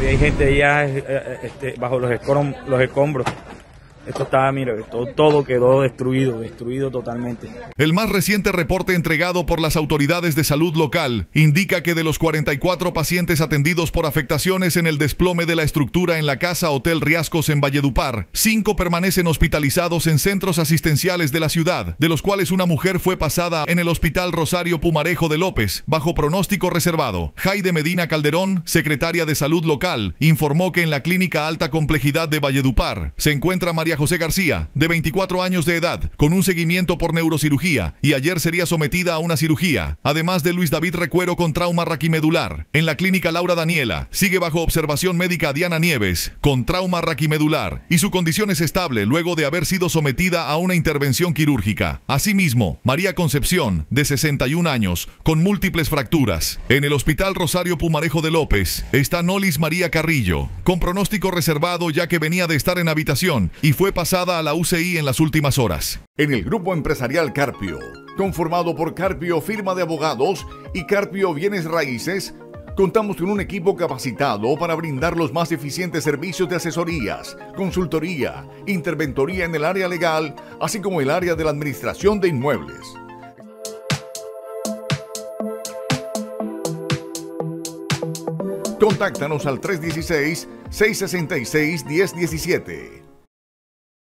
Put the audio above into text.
hay gente ya eh, eh, este, bajo los, los escombros. Esto está, mire, todo, todo, quedó destruido, destruido totalmente. El más reciente reporte entregado por las autoridades de salud local indica que de los 44 pacientes atendidos por afectaciones en el desplome de la estructura en la casa Hotel Riascos en Valledupar, cinco permanecen hospitalizados en centros asistenciales de la ciudad, de los cuales una mujer fue pasada en el Hospital Rosario Pumarejo de López, bajo pronóstico reservado. Jaide Medina Calderón, secretaria de salud local, informó que en la clínica alta complejidad de Valledupar se encuentra José García, de 24 años de edad, con un seguimiento por neurocirugía, y ayer sería sometida a una cirugía, además de Luis David Recuero con trauma raquimedular. En la clínica Laura Daniela, sigue bajo observación médica Diana Nieves, con trauma raquimedular, y su condición es estable luego de haber sido sometida a una intervención quirúrgica. Asimismo, María Concepción, de 61 años, con múltiples fracturas. En el Hospital Rosario Pumarejo de López está Nolis María Carrillo, con pronóstico reservado ya que venía de estar en habitación y fue fue pasada a la UCI en las últimas horas. En el grupo empresarial Carpio, conformado por Carpio Firma de Abogados y Carpio Bienes Raíces, Contamos con un equipo capacitado para brindar los más eficientes servicios de asesorías, consultoría, interventoría en el área legal, así como el área de la administración de inmuebles. Contáctanos al 316-666-1017.